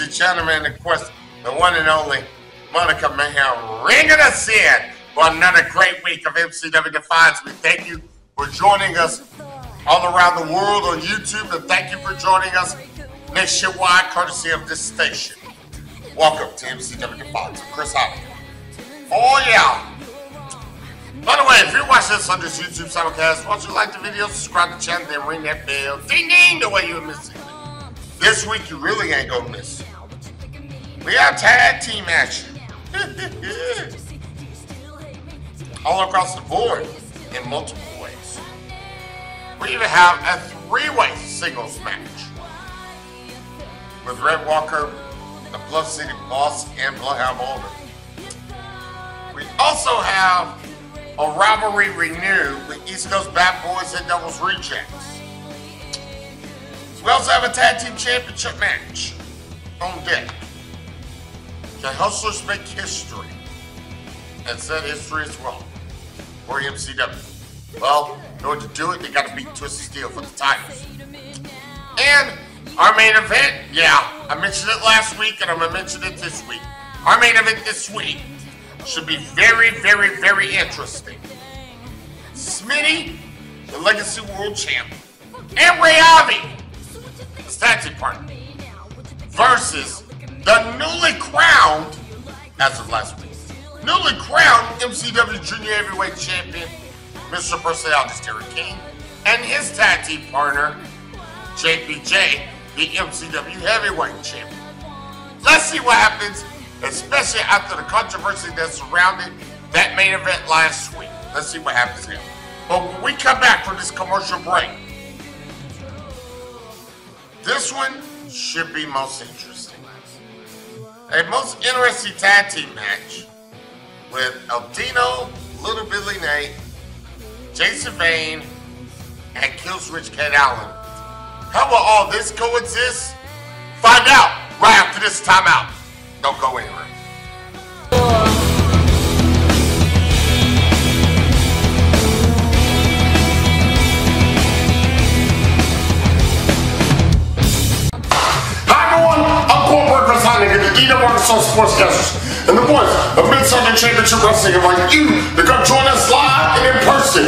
and gentlemen. Of course, the one and only Monica Mayhem ringing us in for another great week of MCW Defiance. We thank you for joining us all around the world on YouTube, and thank you for joining us nationwide, courtesy of this station. Welcome to MCW Defiance. Chris Hopkins. Oh, yeah. By the way, if you're watching this on this YouTube simulcast, why don't you like the video, subscribe to the channel, then ring that bell. Ding ding, the way you're missing. This week, you really ain't gonna miss it. We have tag team action. All across the board in multiple ways. We even have a three-way singles match with Red Walker, the Bluff City Boss, and Bloodhound Ulmer. We also have a rivalry renewed with East Coast Bad Boys and Devils Rejects. We also have a tag team championship match on deck. Can Hustlers make history? And set history as well for MCW. Well, in order to do it, they got to beat Twisted Steel for the titles. And our main event, yeah, I mentioned it last week and I'm going to mention it this week. Our main event this week should be very, very, very interesting. Smitty, the Legacy World Champ, and Ray Ivy, his tag team partner, versus the newly crowned, as of last week, newly crowned MCW Junior Heavyweight Champion, Mr. Personality Derek King, and his tag team partner, JPJ, the MCW Heavyweight Champion. Let's see what happens, especially after the controversy that surrounded that main event last week. Let's see what happens here. But when we come back from this commercial break, this one should be most interesting. A most interesting tag team match with Eldino, Little Billy Nate, Jason Vane, and Killswitch Ken Allen. How will all this coexist? Find out right after this timeout. Don't go anywhere. Arkansas Sportscasters and the boys of Mid-Southern Championship Wrestling invite you to come join us live and in person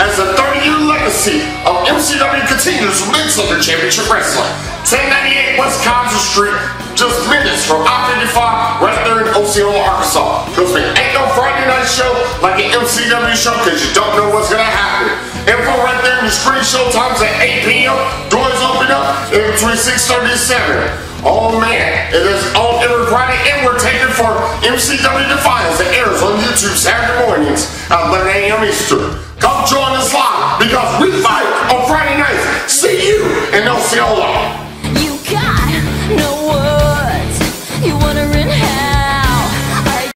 as the 30-year legacy of MCW continues Mid-Southern Championship Wrestling. 1098 West Congress Street, just minutes from I-55 right there in Osceola, Arkansas. Trust me, ain't no Friday night show like an MCW show because you don't know what's going to happen. Info right there in the screen show times at 8 p.m. Doors open up in between 6.30 and 7. Oh man, it is on every Friday and we're taking for MCW Defiance that airs on YouTube Saturday mornings at 11 a.m. Eastern. Come join us live because we fight on Friday nights. See you in Osceola. You got no words. You wondering how I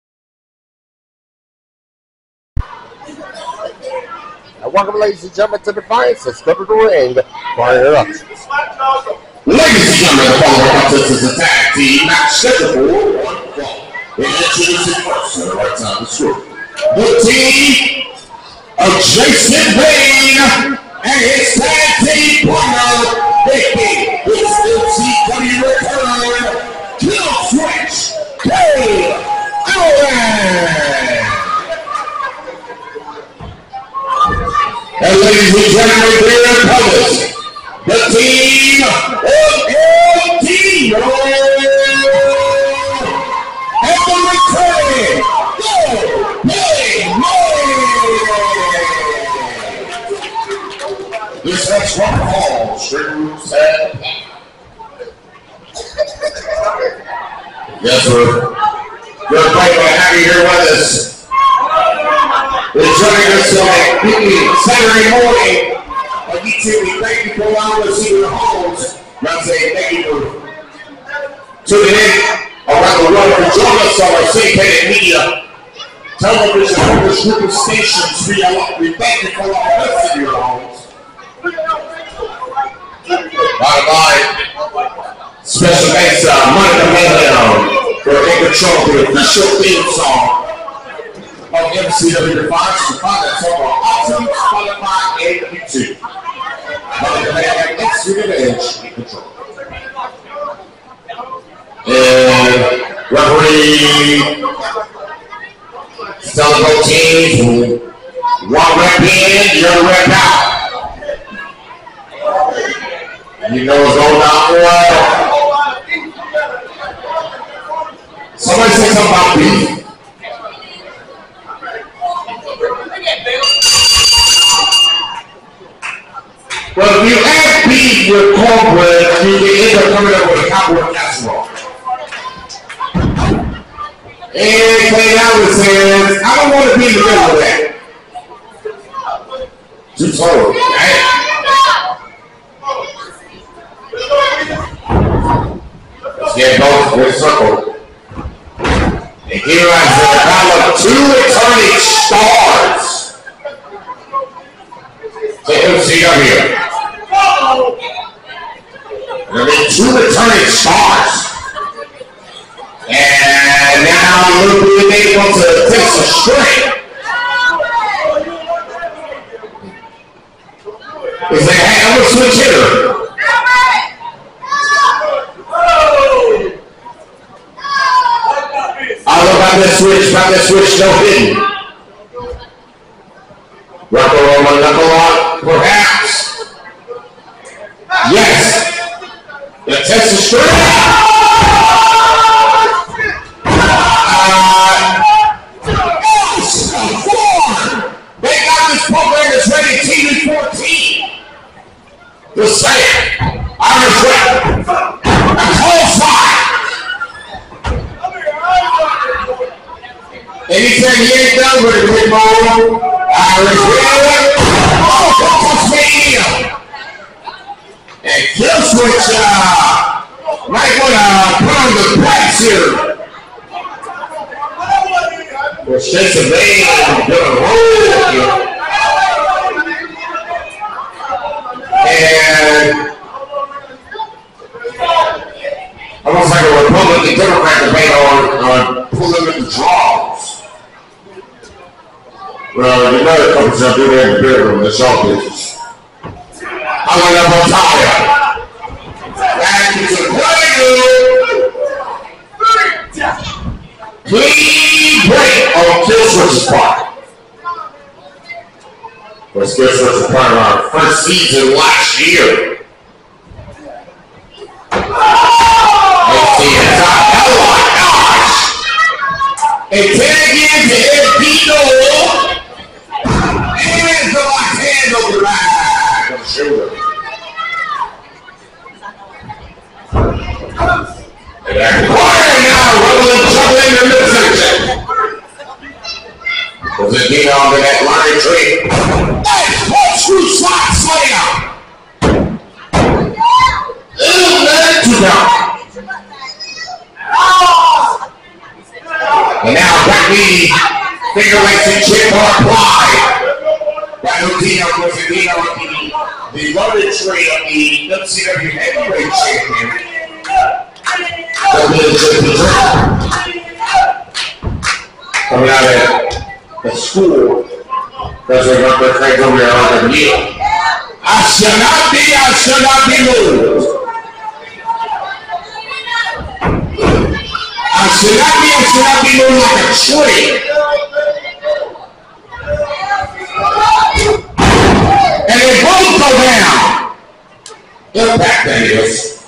And welcome, ladies and gentlemen, to Defiance. Let's go to the ring. Fire up. Ladies and gentlemen, the following contest is a tag team match scheduled for one fall. Introducing first on the right of the screen. The team of Jason Payne and his tag team partner, Vicky, with MCW return, Kill Switch, K. Allen. And ladies and gentlemen, here in public, the team This next one calls true sad. Yes, sir. Great to have you here with us. On a Saturday morning YouTube. We thank you for allowing us in your homes. And I say thank you for tuning in around the world and join us on our syndicated media television and distributed stations. We, allow- we thank you for allowing us in your homes. Bye bye. Special thanks to Monica for in control of the official theme song of MCW Defiance. You can find that song on iTunes, Spotify, and YouTube. Magdalena Exudevich in control. And referee. Team, one rep in, your rep out. Anytime he ain't done with it, big boy. Irish rep. Oh, Tasmania. And kill switch, uh, might want to put on the brakes here. Well, Bane gonna roll Well, you know the companies are doing that in the bedroom, that's all business. I top of it. Back into the playground. Clean break on Kill Switch's part. Was Kill part of our first season last year. It. Oh my gosh! And ten again to Ed Pino. And the back of shoulder. And that corner now rolling, jumping in the. Was it getting onto that line tree? Hey, one true shot slam. Ooh, man, down. And now back knee, finger lakes and chip applied. Valentino Cosentino, the, loaded tree of the WCW heavyweight champion. Coming out at the school, that's where Dr. Frank over on the knee. I shall not be, I shall not be moved. I not be, I not be moved like a tree. Down. Impact that is.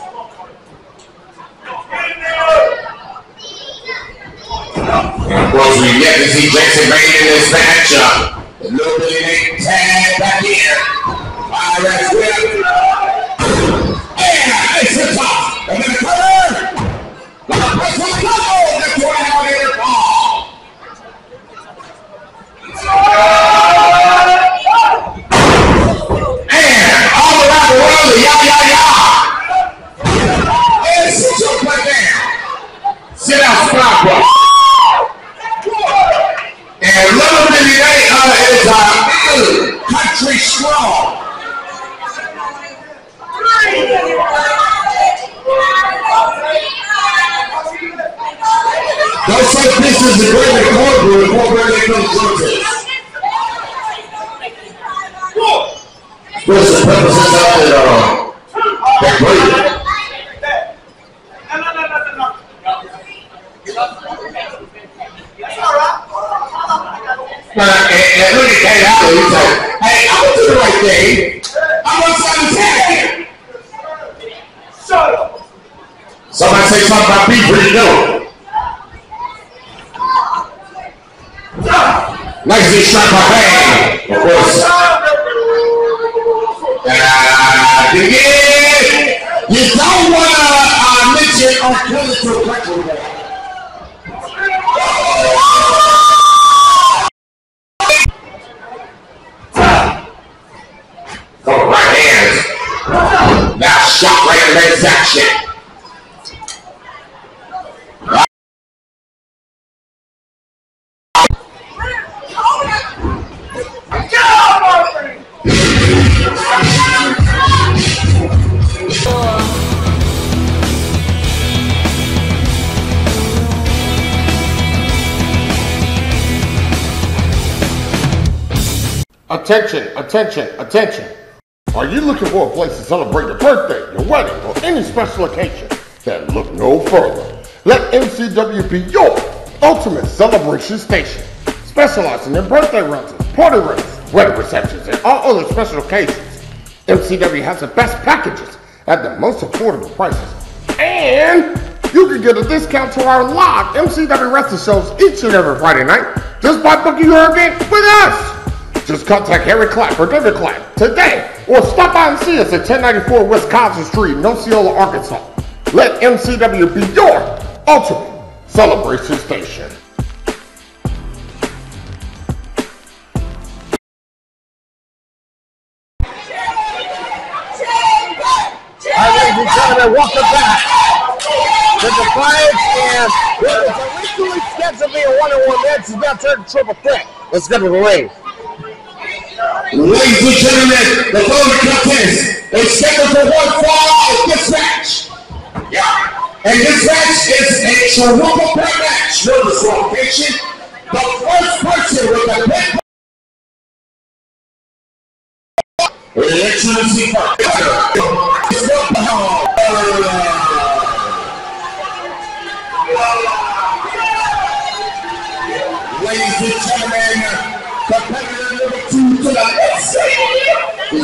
And of course, we yet to see Jason Bain in this matchup. The little Billy Nate tag back in. Pirates whip. And it's the top. And then the cover. A press on the goal. That's I want to is uh, country strong. Don't say this is the great record before Brandon comes to What's the purpose of that, uh, that great? for hey, I'm gonna do the right thing. I'm gonna try to tag him. Somebody say something about people you know. Let's by of course. Uh, you don't want to uh, mention uncritical record. Attention, attention, attention. Are you looking for a place to celebrate your birthday, your wedding, or any special occasion? Then look no further. Let MCW be your ultimate celebration station. Specializing in birthday rentals, party rentals, wedding receptions, and all other special occasions. MCW has the best packages at the most affordable prices. And you can get a discount to our live MCW wrestling shows each and every Friday night just by booking your event with us. Just contact Harry Clapp or David Clapp today or stop by and see us at 1094 Wisconsin Street Osceola, Arkansas. Let MCW be your ultimate celebration station. And gentlemen, welcome back to Defiance. And what was originally scheduled to be a one-on-one match is now turned triple threat. Let's go to the ring. Ladies and gentlemen, the following contest is scheduled for one fall of. Yeah. And this match is a threat match. No disqualification. The first person with the pin Excellency Ladies and gentlemen, competitor number two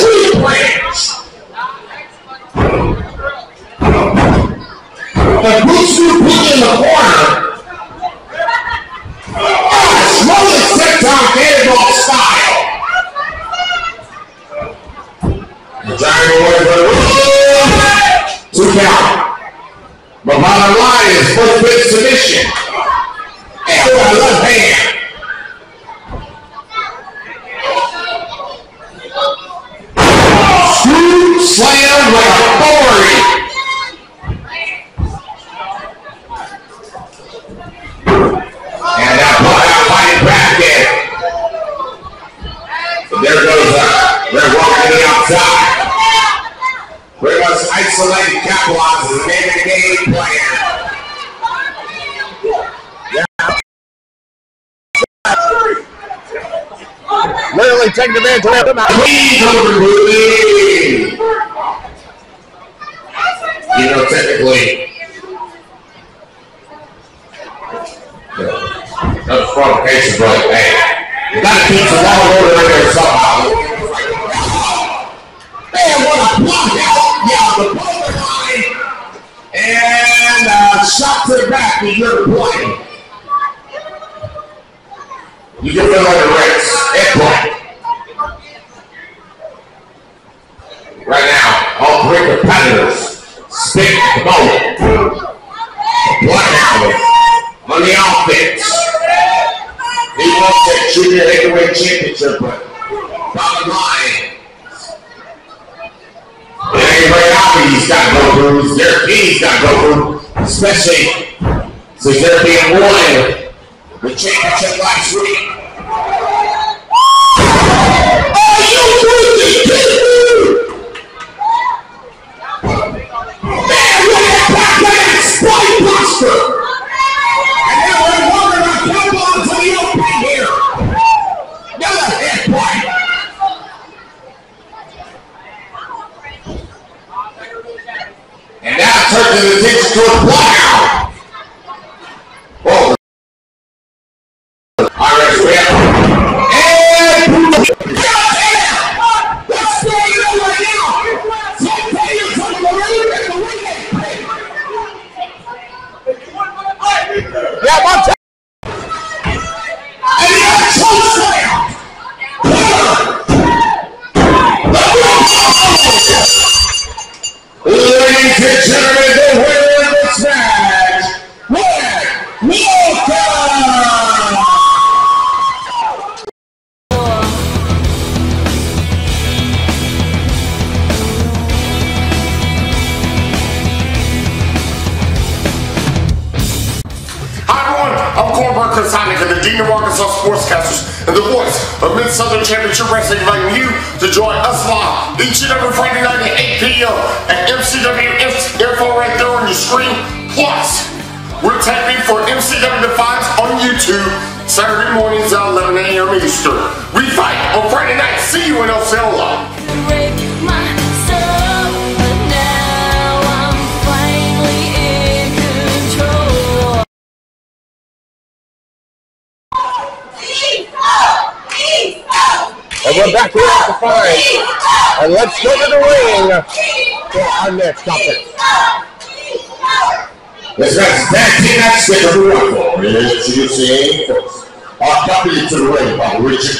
Tree branch. The boots you put in the corner Oh, rolling sit-down cannonball style. The giant away for the Two count. But bottom line is first big submission. And with a left hand. Screw slam like a. And that that fighting bracket. So there goes uh, they're walking the outside. Pretty much isolated capitalizes the name of the game player. Literally taking the man to him out. Please You know, technically, that's provocation, but hey, you gotta keep the law in there somehow. Man, what a! Yeah, the polar line, and uh, shot to the back with your play. You can feel like a race. Headbutt. Right now, all three competitors stick the ball. Blackout on the offense. He wants that junior heavyweight championship, but bottom line, it ain't very happy he's got no through. Derek King's got no through, especially since being won the championship last week. Are you kidding me? White you. And then we're wondering like, people on until you here. You're the head boy. And now turn the attention to a. They want really to the right about.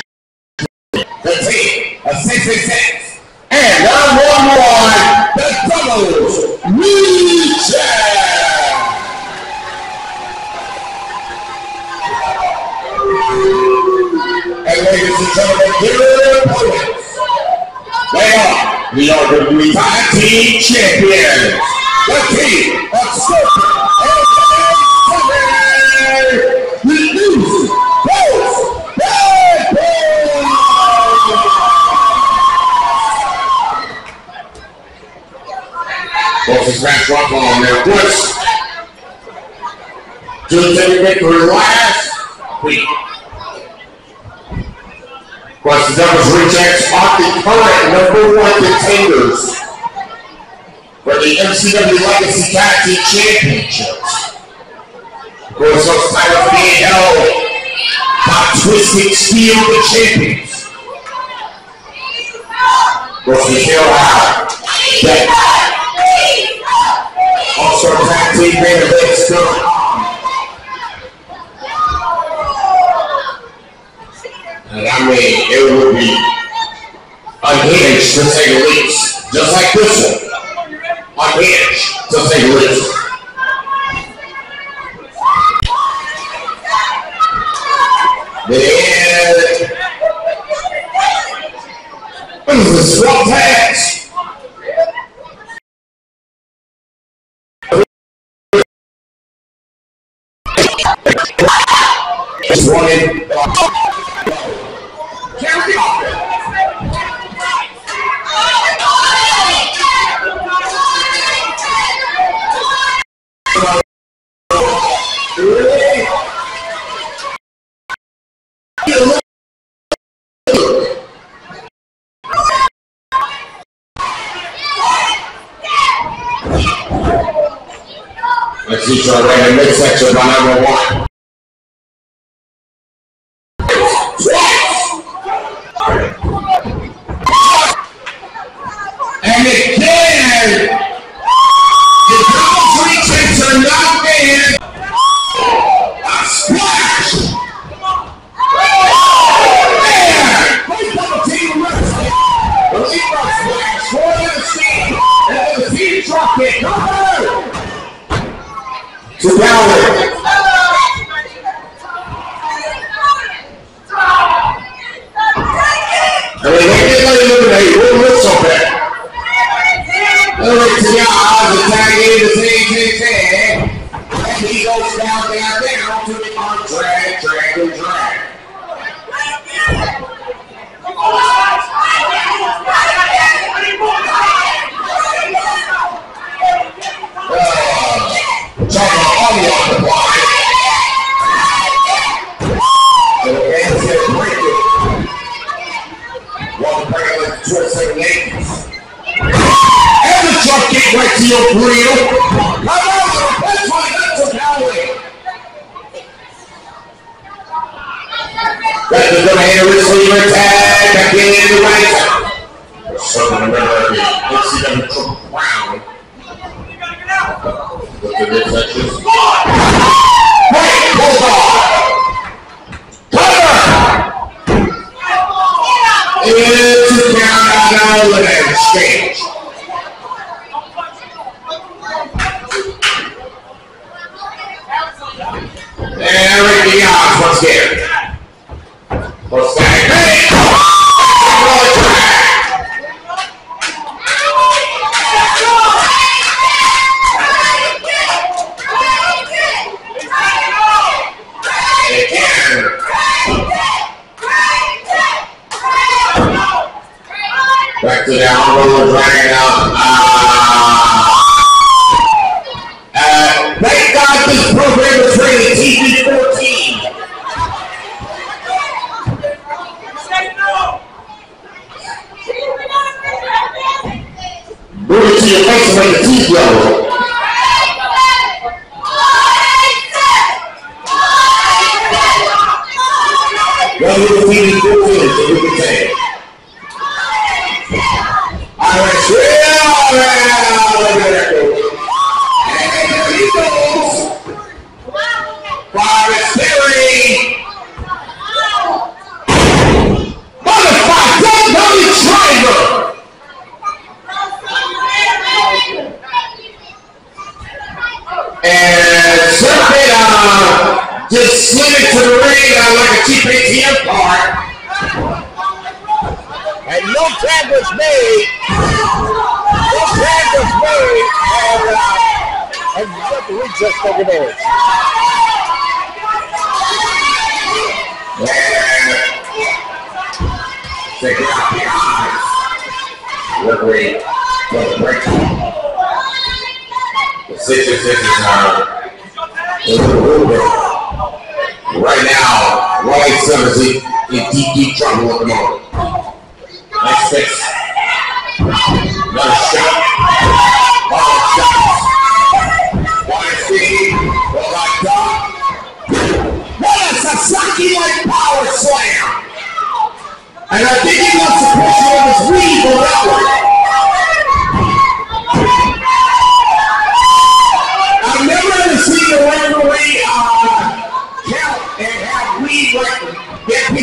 Just to celebrate her last week. Of the Douglas Rejects are the current number one contenders for the MCW Legacy Tag Team Championships. Of course, those titles being held by Twisted Steel, the champions. Of course, we out? how that also tag team main event still mean, it would be a hinge to say the least. Just like this one. A hinge to say the least. Then, this is a swap pass. section of the midsection of I number one. power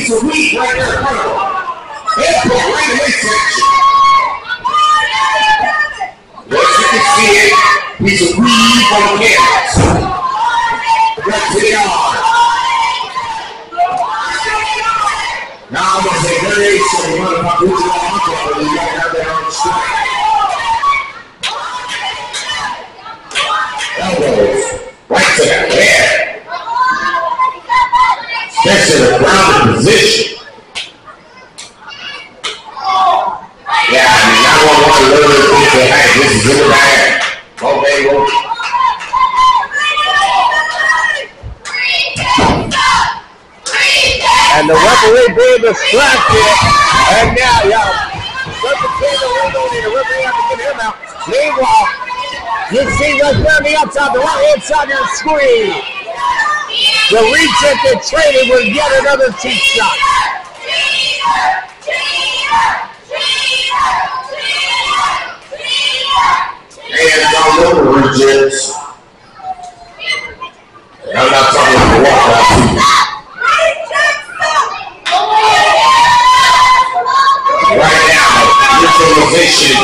piece of weed right there in front of him. They put right his section. Yes, you can see it. Piece of weed on the canvas. Right to the arm. Now I'm gonna say variation of one of my original uncle, but you don't have that on the slide. Elbows right to the head. Especially the grounded position. Yeah, I mean, I want one literally think that, hey, this is in the bag. Okay, well, And the referee being distracted. And now, y'all, the referee have to get him out. Meanwhile, you see there on the outside, the right hand side of the screen. The rejected traded with yet another cheap shot. hands all over rejects. And I'm not talking about the walkout. Right now, neutralization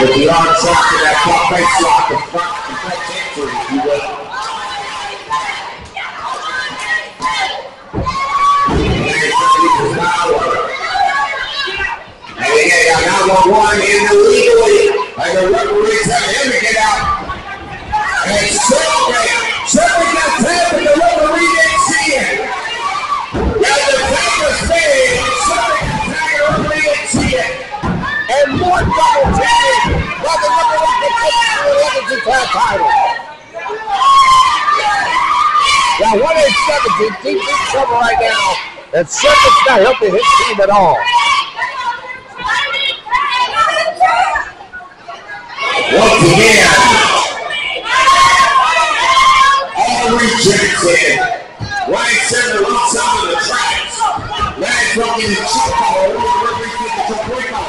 with the arm truck to that top face lock in front, in front entry, if you will. And they got now one in illegally. And the referees have him to get out. And Serpent, Serpent got tapped and the referee didn't see it. Yeah, the tap was made. Serpent got tapped and the referee didn't see it. And more double tapping while the referee can take the 11 tag title. Now, 117, deep in trouble right now. And Serpent's not helping his team at all. Again, all rejected. Right center, left side of the tracks. the check the referee gets the break call.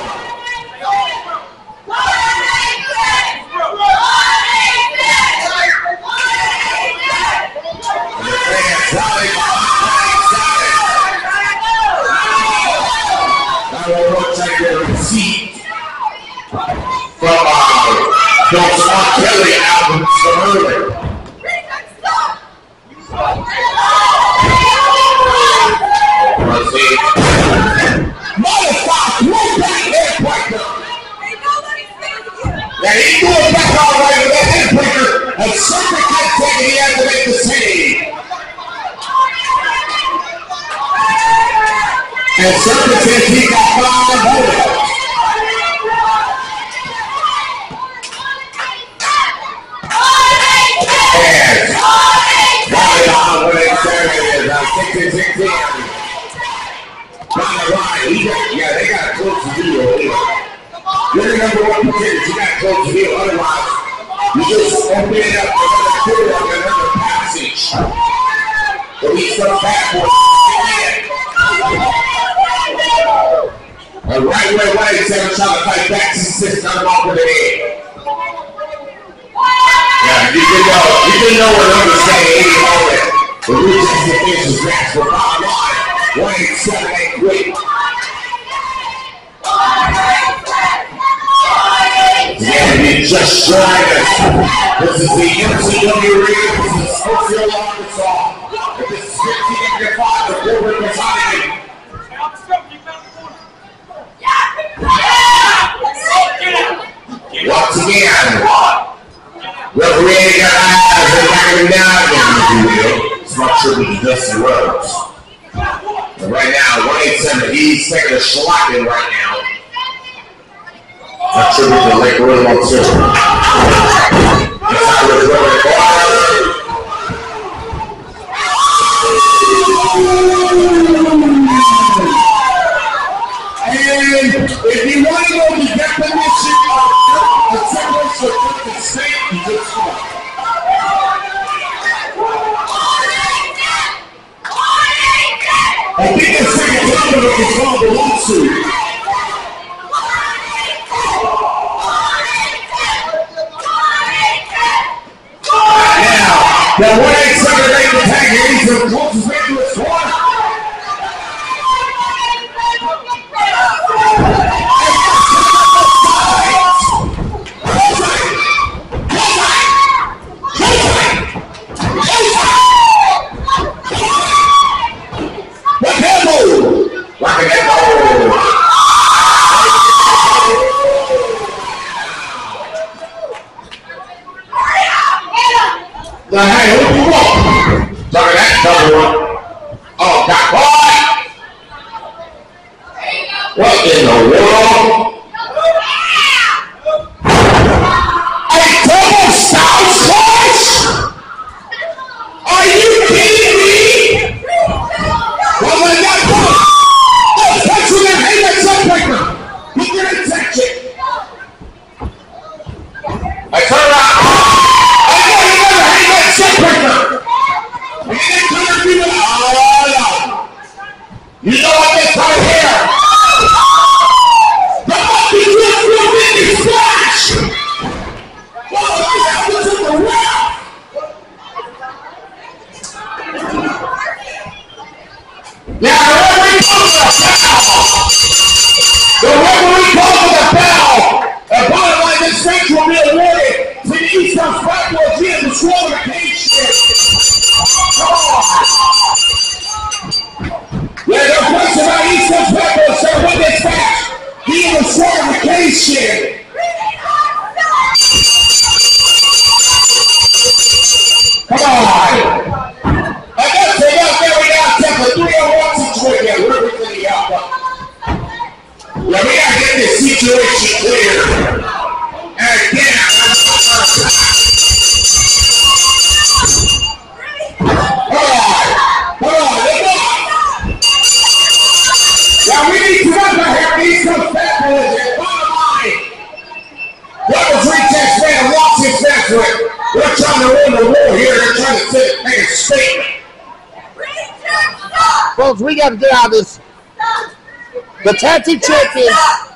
And the fans rally behind Sonic. Now we'll look like the receipt from uh, those R. Kelly albums from earlier. Proceed. Now he's going back all right with that head. And Serpent can't take it. He to make the save. And Serpent says he got five votes. Riley on with it. Seven is 16 16. Riley, Riley, he got, yeah, they got to. You to a right right, seven to fight back to six, with the head. You can know what numbers say any moment. The Blue Jays officials match for bottom line. One eight seven eight great. Yeah, you just joined us. This is the MCW Arena. This is. And this is 15 of your five, the Forward Battalion. Once again, referee got and the dog, if you will. It's not sure we Dusty Rhodes. But right now, 187, he's taking a shellacking right now. Sure we can Lake Royal too. That's how we're going topic is called the lawsuit. Now, eight antagonist of closest way to.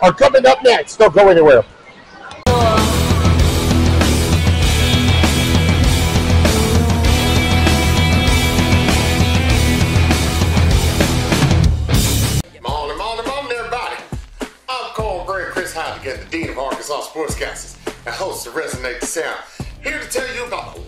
Are coming up next. Don't go anywhere. Heidegger, the Dean of Arkansas Sportscasters, and host of Resonate the Sound. Here to tell you about the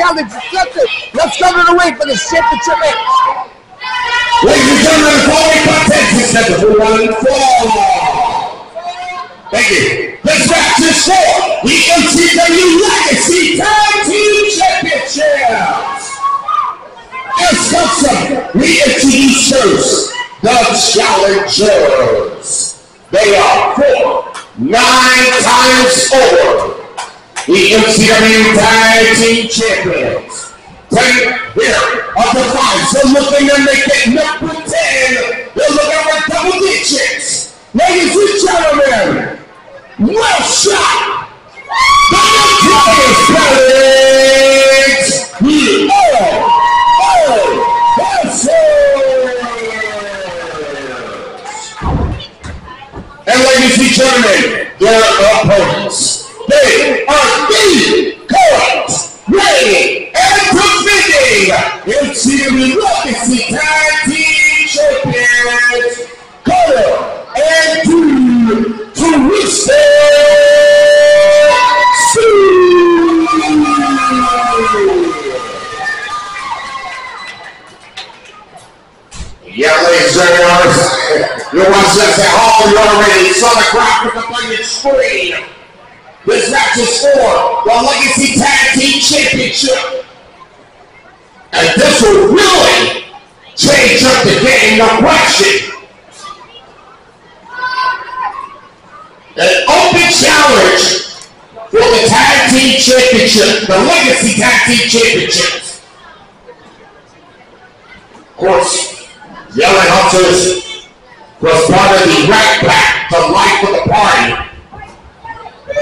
challenge accepted. Let's go to the ring for the championship match. Ladies and gentlemen, the following contest set for one fall. Thank you. This match is for the MCW Legacy Tag Team Championships. As such, we introduce first the challengers. They are four, nine times over the MCW Tag Team Champions. Ten here of the five. So looking and making number 10. They're looking for double digits. Ladies and gentlemen, well shot. Notorious Pirates. We And ladies and gentlemen, their opponents. Reigning, and defending MCW Legacy Team Champions, Carter and Drew Twisted Yeah, ladies and gentlemen, you're watching at home, you already saw the graphic up on your screen. This match is for the Legacy Tag Team Championship. And this will really change up the game, no question. An open challenge for the Tag Team Championship, the Legacy Tag Team Championships. Of course, Yelling Hunters was part of the Rat Pack to life of the party.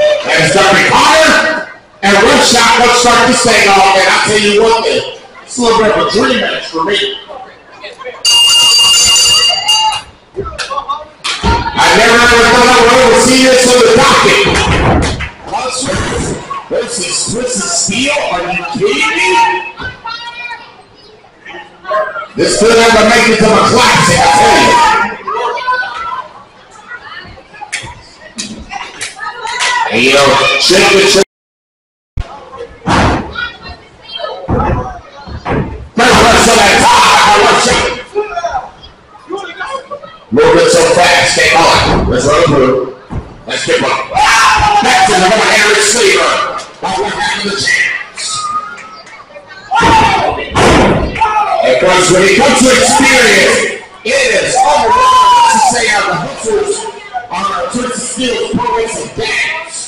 And be Connor and Red Shot. Let's start this thing off, and I'll tell you one thing. It's a little bit of a dream match for me. I never ever thought I would ever see this on the docket. This is Steel? Are you kidding me? This could ever make it to a classic, I tell you. Hey, yo, shake it, shake First rest of that time, I want to shake it. Moving so fast, stay on. Let's run through. Let's get one. Back to the one Sleever. While we're having the chance. Of course, when it comes to experience, it is overwhelming to say how the Hunters are Twisted Steel's pro racing games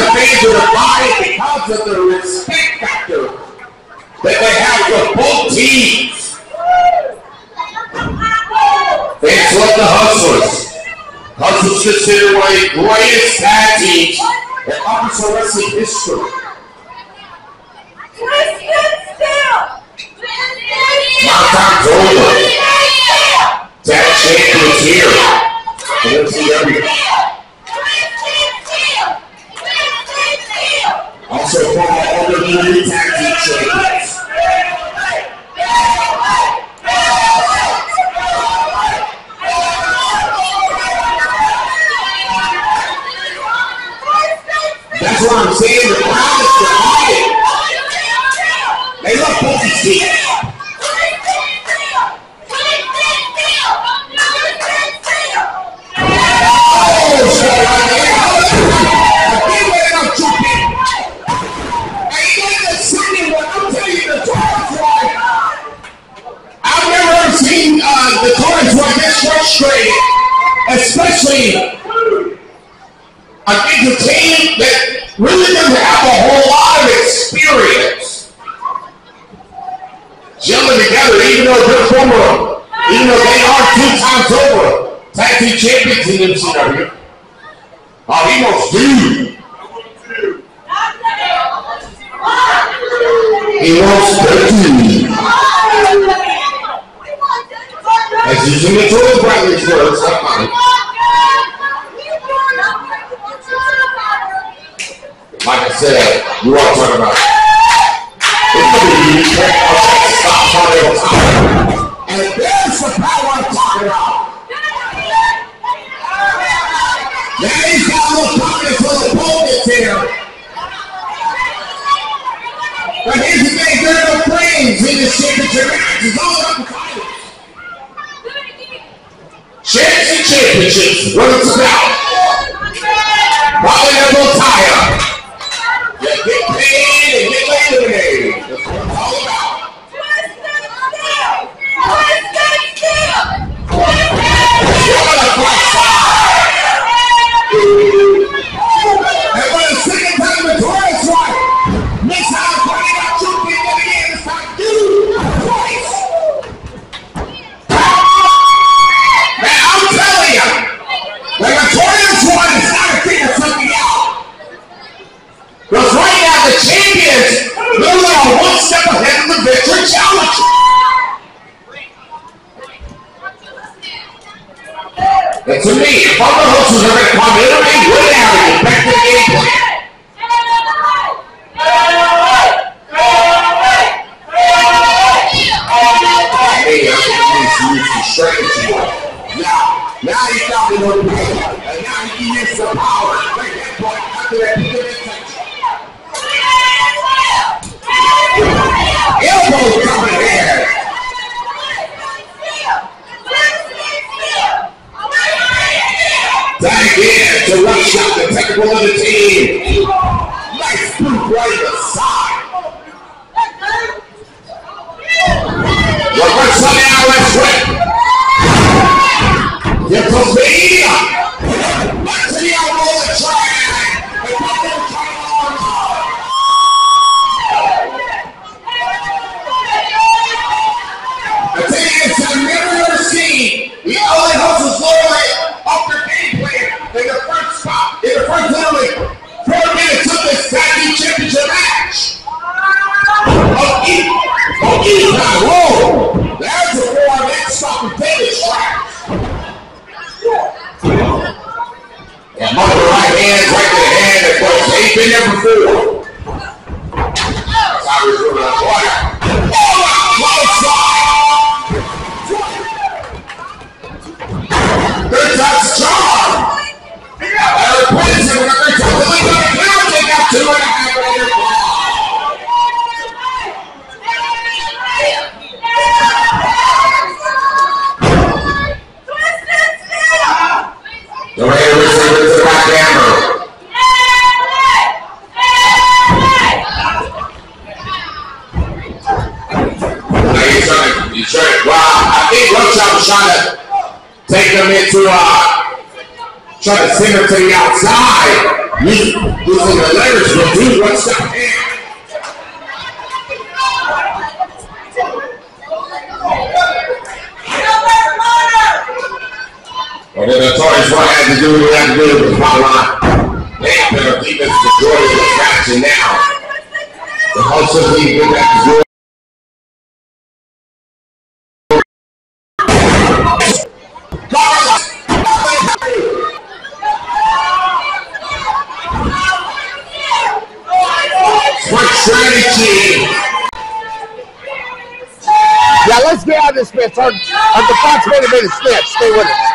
the things of the body because of the respect factor that they have for both teams. That's what the Hustlers. Hustlers consider one of the greatest tag teams in Arkansas wrestling history. Knockdown's over. Tag champions here. And we'll see everything. What is that? been there before. Little bit. trying to take them into uh trying to send them to the outside. Using using the letters, but dude, what's up? Well, then the authorities what had to do what had to do with bottom line. They ain't been a defense majority of the now the system ain't been that good. Yeah, let's get out of this bitch. Our, our defense made a minute snitch. Stay with us.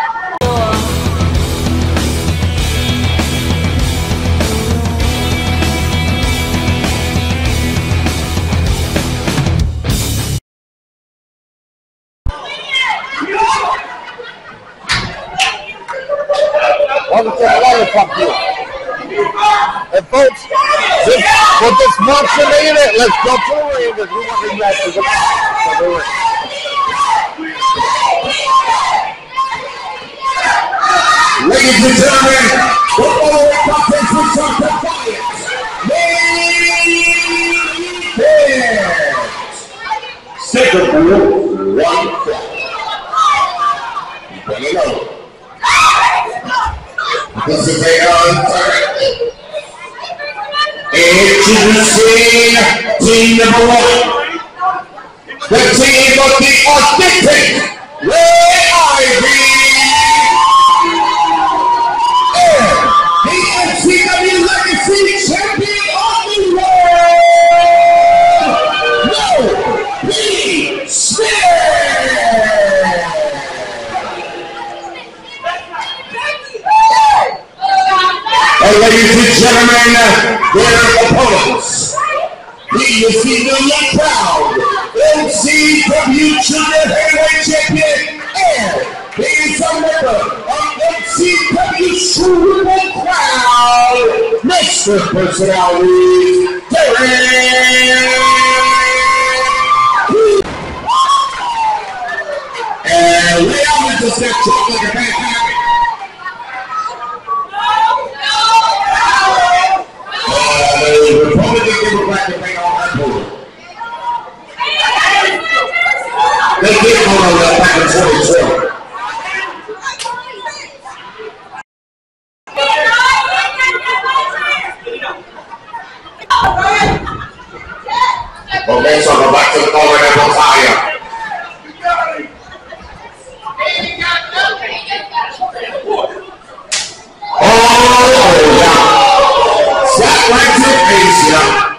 To the lollipop deal. And folks, this, with this monster in it, let's go to the ring because we want these matches to the ring. Ladies and gentlemen, the following contest is on defiance. Main event. Second rule, one fall. You better know. This is a uh, Introducing team number one. The team of the authentic Ivy. And ladies and gentlemen, their opponents. He is the young proud MCW Junior Heavyweight Champion and he is a member of MCW Super Crowd, Mr. Personality, Derek. And lay out with the step chop like a backpack. Uh, the Republican Democratic thing on that board. They did vote back in 2020. Okay, so go back to the and. Oh, yeah. To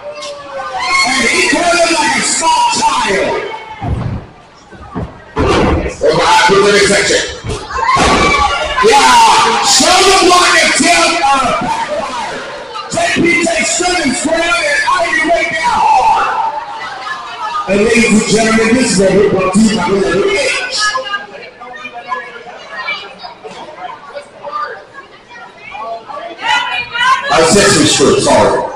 Section. Yeah, show the block and tell uh, JP takes seven square and Ivy down hard. And ladies and gentlemen, this is what brought to by the H. Uh, Sesame Street, sorry.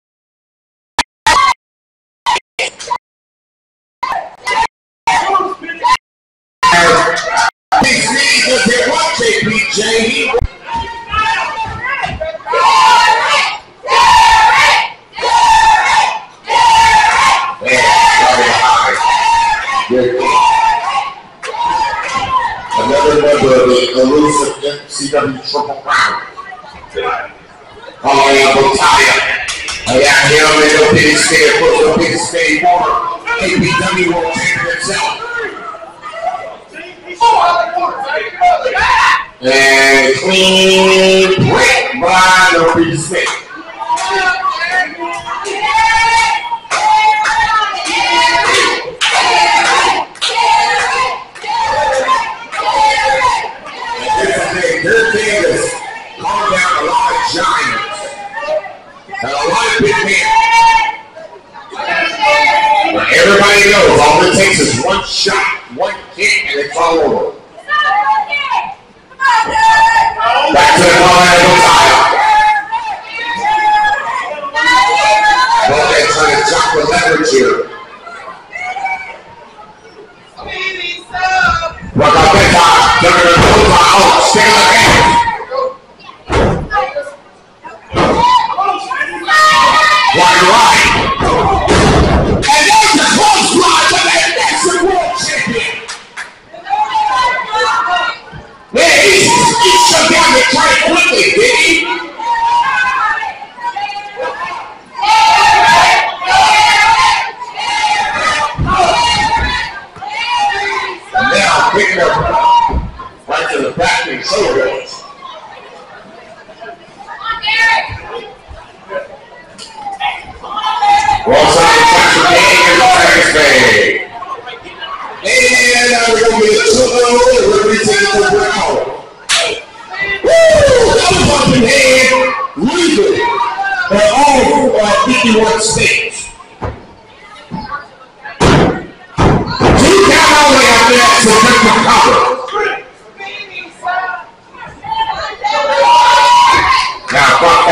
And clean break by the big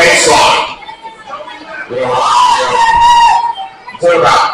next song. You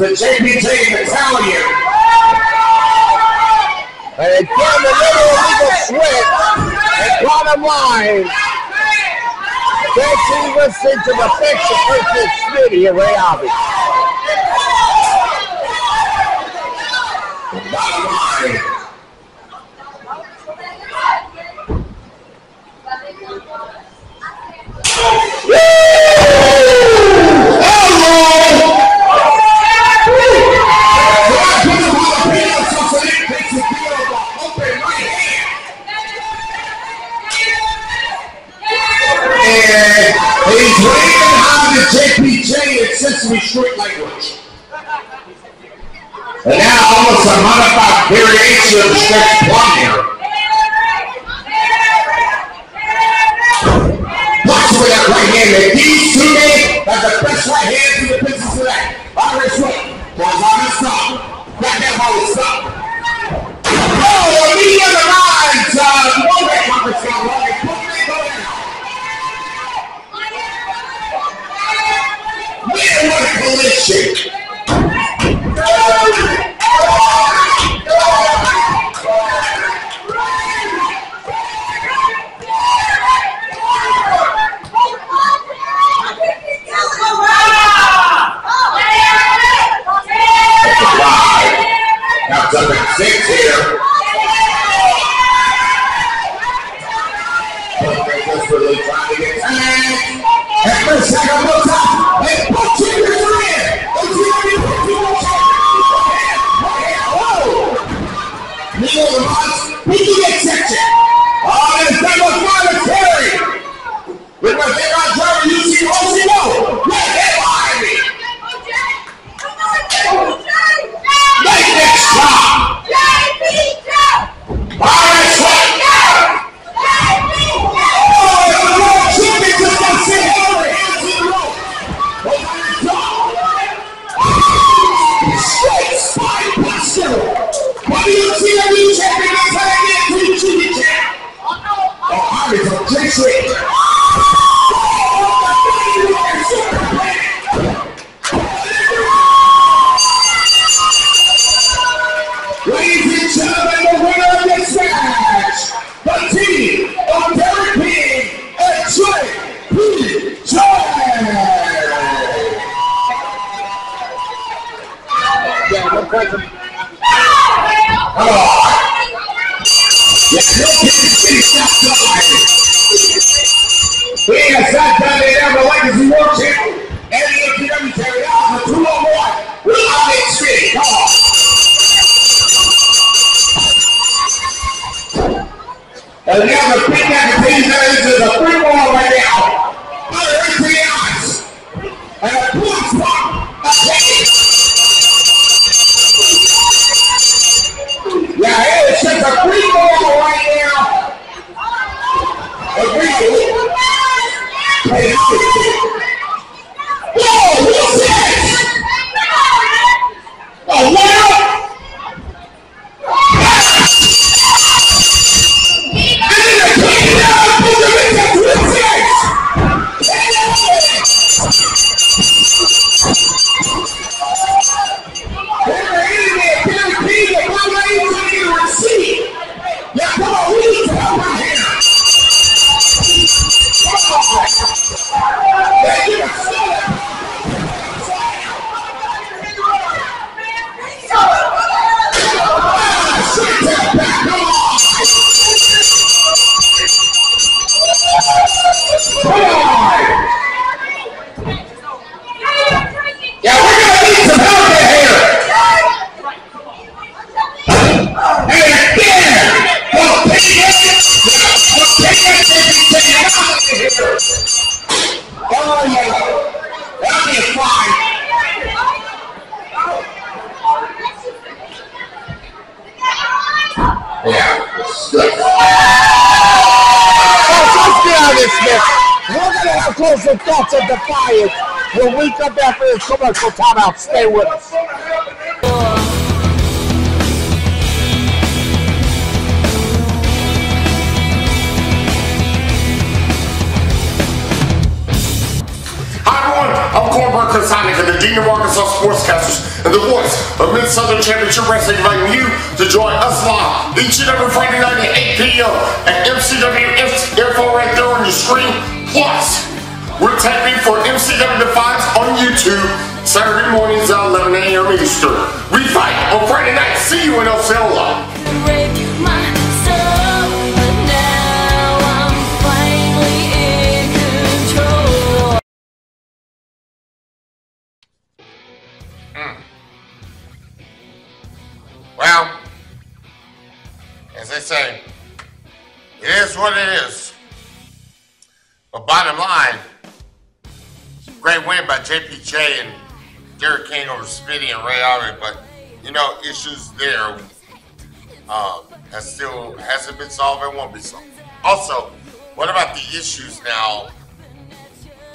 The JPJ Battalion. And again, a little illegal switch. And bottom line, Jesse listening to the fix of Richard Smitty and Ray Abbey. Bottom line. Detroit language. And now almost a modified variation of the stretch plum here. Watch with that right hand. If these two men have the best right hand to the business today. All right, sweat. Boys, on the stop. Crack that hole, stop. Oh, the media of uh, the minds. Uh, you know Oh. Commercial timeout. Stay with us. Hi everyone, I'm Chris Heineck of the Dean of Arkansas Sportscasters and the voice of Mid-Southern Championship Wrestling inviting you to join us live each and every Friday night at 8 p.m. at MCW See you in Osceola. Break my soul, but now I'm finally in control. Hmm. Well, as they say, it is what it is. But bottom line, great win by JPJ and Derek King over Smitty and Ray Ari, but you know, issues there um, has still hasn't been solved and won't be solved. Also, what about the issues now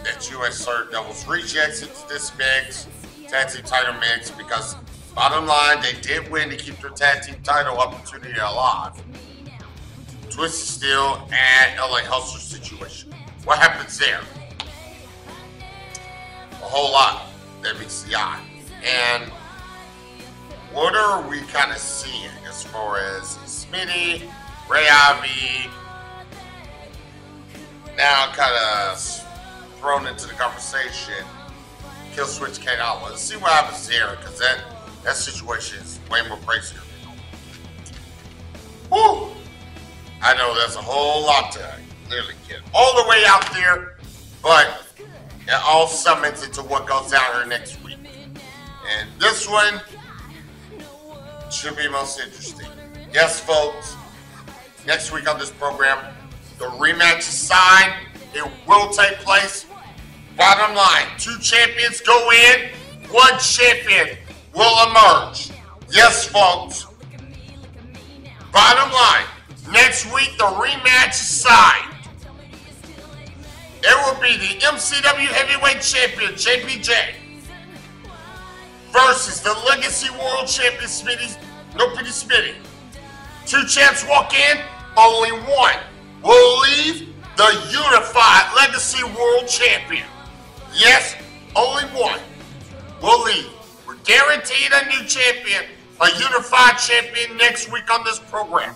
that you insert Devil's Rejects into this mix, tag team title mix? Because bottom line, they did win to keep their tag team title opportunity alive. Twisted Steel and LA Hustler situation. What happens there? A whole lot that meets the eye. And what are we kind of seeing as far as Smitty, Ray Ivy, now kind of thrown into the conversation, Kill Switch Kate Outlaw. Let's see what happens there because that, that situation is way more crazy. Whew. I know that's a whole lot to clearly get all the way out there, but it all summons into what goes down here next week. And this one should be most interesting. Yes, folks, next week on this program, the rematch is signed. It will take place. Bottom line, two champions go in, one champion will emerge. Yes, folks. Bottom line, next week the rematch is signed. It will be the MCW Heavyweight Champion, JPJ, versus the Legacy World Champion, Smitty, no pity Smitty. Two champs walk in, only one will leave the unified Legacy World Champion. Yes, only one will leave. We're guaranteed a new champion, a unified champion next week on this program.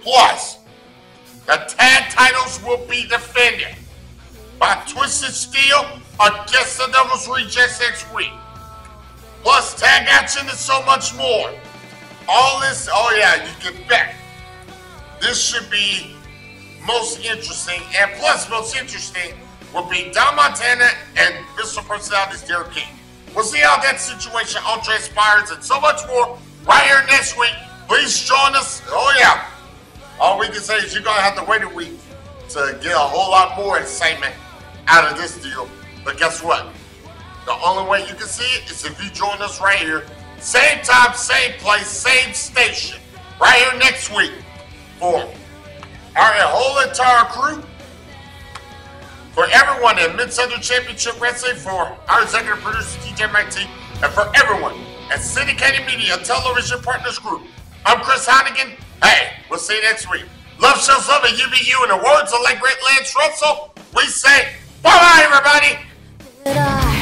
Plus, the tag titles will be defended by Twisted Steel against the Devil's Rejects next week. Plus, tag action and so much more. All this, oh yeah, you get back. This should be most interesting, and plus most interesting will be Don Montana and Mr. Personality's Derek King. We'll see how that situation all transpires and so much more right here next week. Please join us. Oh yeah. All we can say is you're gonna have to wait a week to get a whole lot more excitement out of this deal. But guess what? The only way you can see it is if you join us right here. Same time, same place, same station. Right here next week for our whole entire crew. For everyone in Mid Southern Championship Wrestling, for our executive producer TJ McT, and for everyone at Syndicated Media Television Partners Group. I'm Chris Hannigan. Hey, we'll see you next week. Love shows love and be you in the words of like great Lance Russell. We say bye bye everybody.